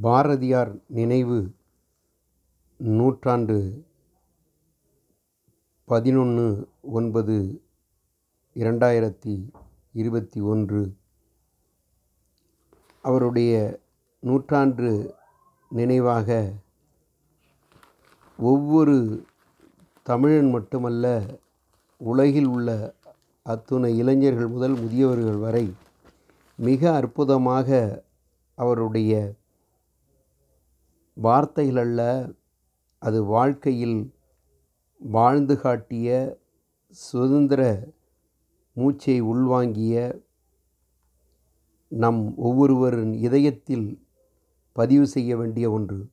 பாரதியார் நினைவு நூற்றாண்டு பதினொன்று ஒன்பது இரண்டாயிரத்தி இருபத்தி ஒன்று. அவருடைய நூற்றாண்டு நினைவாக ஒவ்வொரு தமிழன் மட்டுமல்ல உலகில் உள்ள அத்துணை இளைஞர்கள் முதல் முதியவர்கள் வரை மிக அற்புதமாக அவருடைய வார்த்தைகள் அல்ல அது வாழ்க்கையில் வாழ்ந்து காட்டிய சுதந்திர மூச்சை உள்வாங்கிய நம் ஒவ்வொருவரின் இதயத்தில் பதிவு செய்ய வேண்டிய ஒன்று.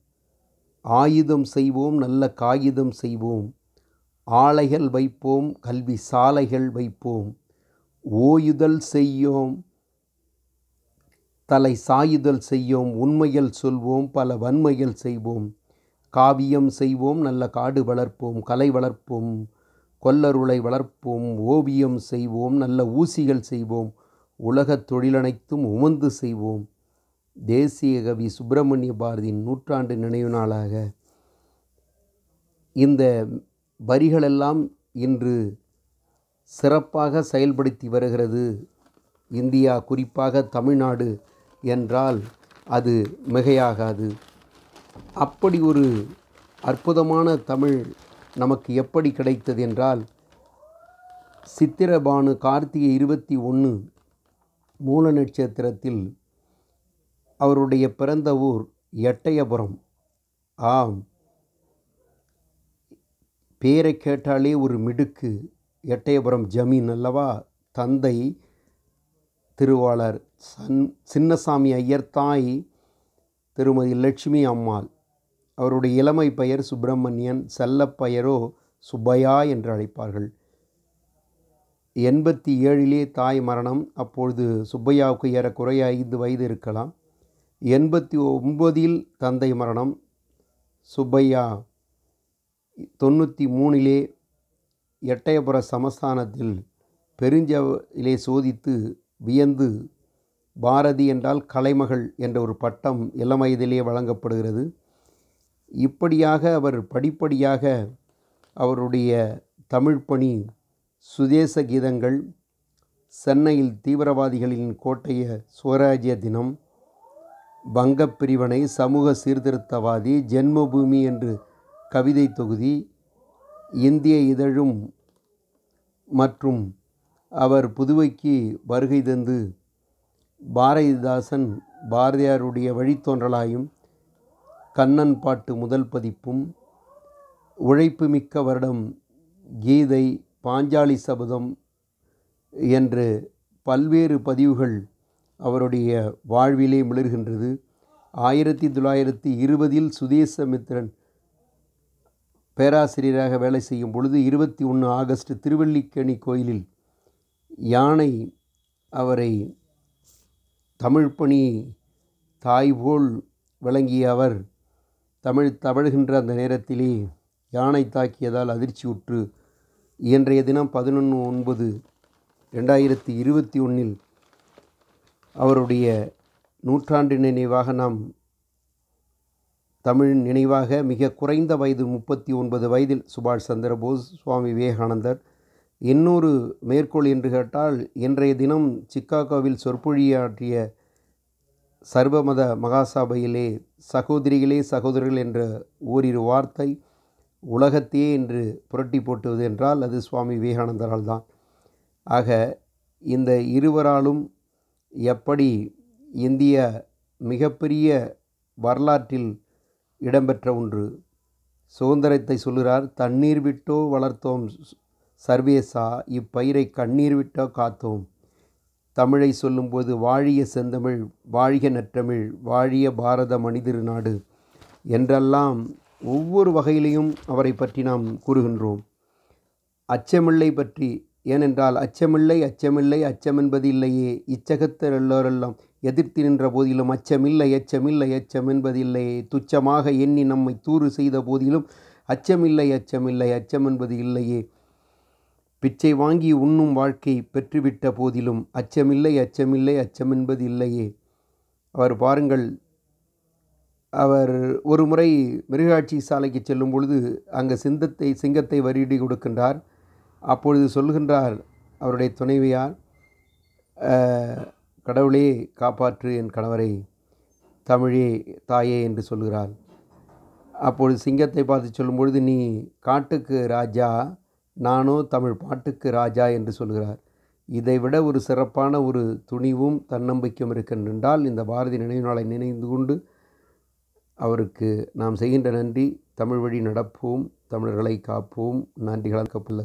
ஆயுதம் செய்வோம் நல்ல காகிதம் செய்வோம் ஆலைகள் வைப்போம் கல்வி சாலைகள் வைப்போம் ஓயுதல் செய்யோம் தலை சாயுதல் செய்யோம் உண்மைகள் சொல்வோம் பல வன்மைகள் செய்வோம். காவியம் செய்வோம் நல்ல காடு வளர்ப்போம் கலை வளர்ப்போம் கொல்லருளை வளர்ப்போம் ஓவியம் செய்வோம் நல்ல ஊசிகள் செய்வோம் உலகத் தொழிலனைத்தும் உமந்து செய்வோம். தேசிய கவி சுப்பிரமணிய பாரதியின் நூற்றாண்டு நினைவு நாளாக இந்த வரிகளெல்லாம் இன்று சிறப்பாக செயல்படுத்தி வருகிறது. இந்தியா குறிப்பாக தமிழ்நாடு என்றால் அது மிகையாகாது. அப்படி ஒரு அற்புதமான தமிழ் நமக்கு எப்படி கிடைத்தது என்றால் சித்திரபானு கார்த்திகை இருபத்தி ஒன்று மூல நட்சத்திரத்தில் அவருடைய பிறந்த ஊர் எட்டயபுரம். ஆம். பேரை கேட்டாலே ஒரு மிடுக்கு எட்டயபுரம் ஜமீன் அல்லவா? தந்தை திருவாளர் சன் சின்னசாமி ஐயர் தாய் திருமதி லட்சுமி அம்மாள். அவருடைய இளமை பெயர் சுப்பிரமணியன் செல்லப்பெயரோ சுப்பையா என்று அழைப்பார்கள். எண்பத்தி ஏழிலே தாய் மரணம். அப்பொழுது சுப்பையாவுக்கு ஏறக்குறைய ஐந்து வயது இருக்கலாம். எண்பத்தி ஒன்பதில் தந்தை மரணம். சுப்பையா தொண்ணூற்றி மூணிலே எட்டயபுர சமஸ்தானத்தில் பெருஞ்சவிலே சோதித்து வியந்து பாரதி என்றால் கலைமகள் என்ற ஒரு பட்டம் இளம் வயதிலேயே வழங்கப்படுகிறது. இப்படியாக அவர் படிப்படியாக அவருடைய தமிழ் பணி சுதேச கீதங்கள் சென்னையில் தீவிரவாதிகளின் கோட்டைய சுவராஜ்ய தினம் வங்கப் பிரிவினை சமூக சீர்திருத்தவாதி ஜென்மபூமி என்று கவிதை தொகுதி இந்திய இதழும் மற்றும் அவர் புதுவைக்கு வருகை தந்து பாரதிதாசன் பாரதியாருடைய வழித்தோன்றலாயும் கண்ணன் பாட்டு முதல் பதிப்பும் உழைப்பு மிக்க வருடம் கீதை பாஞ்சாலி சபதம் என்று பல்வேறு பதிவுகள் அவருடைய வாழ்விலே மிளர்கின்றது. ஆயிரத்தி தொள்ளாயிரத்தி இருபதில் சுதேசமித்திரன் பேராசிரியராக வேலை செய்யும் பொழுது இருபத்தி ஒன்று ஆகஸ்ட் திருவல்லிக்கேணி கோயிலில் யானை அவரை தமிழ் பணி தாய் போல் விளங்கிய அவர் தமிழ் தவழ்கின்ற அந்த நேரத்திலே யானை தாக்கியதால் அதிர்ச்சியுற்று இன்றைய தினம் பதினொன்று ஒன்பது ரெண்டாயிரத்தி இருபத்தி ஒன்றில் அவருடைய நூற்றாண்டு நினைவாக நாம் தமிழ் நினைவாக மிக குறைந்த வயது முப்பத்தி ஒன்பது வயதில் சுபாஷ் சந்திரபோஸ் சுவாமி விவேகானந்தர் இன்னொரு மேற்கோள் என்று கேட்டால் இன்றைய தினம் சிக்காகோவில் சொற்பொழியாற்றிய சர்வமத மகாசபையிலே சகோதரிகளே சகோதரர்கள் என்ற ஓரிரு வார்த்தை உலகத்தையே என்று புரட்டி போட்டுவது என்றால் அது சுவாமி விவேகானந்தரால் தான். ஆக இந்த இருவராலும் எப்படி இந்திய மிகப்பெரிய வரலாற்றில் இடம்பெற்ற ஒன்று? சுதந்திரத்தை சொல்கிறார் தண்ணீர் விட்டோ வளர்த்தோம் சர்வேசா இப்பயிரை கண்ணீர் விட்டோ காத்தோம். தமிழை சொல்லும்போது வாழிய செந்தமிழ் வாழிய நற்றமிழ் வாழிய பாரத மனிதர் நாடு என்றெல்லாம் ஒவ்வொரு வகையிலையும் அவரை பற்றி நாம் கூறுகின்றோம். அச்சமில்லை பற்றி ஏனென்றால் அச்சமில்லை அச்சமில்லை அச்சம் என்பது இல்லையே. இச்சகத்தர் எல்லோரெல்லாம் எதிர்த்து நின்ற போதிலும் அச்சமில்லை அச்சமில்லை அச்சம் என்பது இல்லையே. துச்சமாக எண்ணி நம்மை தூறு செய்த போதிலும் அச்சமில்லை அச்சமில்லை அச்சம் என்பது இல்லையே. பிச்சை வாங்கி உண்ணும் வாழ்க்கை பெற்றுவிட்ட போதிலும் அச்சமில்லை அச்சமில்லை அச்சமென்பது இல்லையே. அவர் பாருங்கள் அவர் ஒரு முறை மிருகாட்சி சாலைக்கு செல்லும் பொழுது அங்கே சிந்தத்தை சிங்கத்தை வரிடி கொடுக்கின்றார். அப்பொழுது சொல்கின்றார் அவருடைய துணைவியார் கடவுளே காப்பாற்று என் கணவரை தமிழே தாயே என்று சொல்கிறார் அப்பொழுது சிங்கத்தை பார்த்து சொல்லும்பொழுது நீ காட்டுக்கு ராஜா நானோ தமிழ் பாட்டுக்கு ராஜா என்று சொல்கிறார். இதைவிட ஒரு சிறப்பான ஒரு துணிவும் தன்னம்பிக்கையும் இருக்கின்றால் இந்த பாரதி நினைவு நாளை நினைந்து கொண்டு அவருக்கு நாம் செய்கின்ற நன்றி. தமிழ் வழி நடப்போம். தமிழர்களை காப்போம். நன்றிகள். கப்பல்ல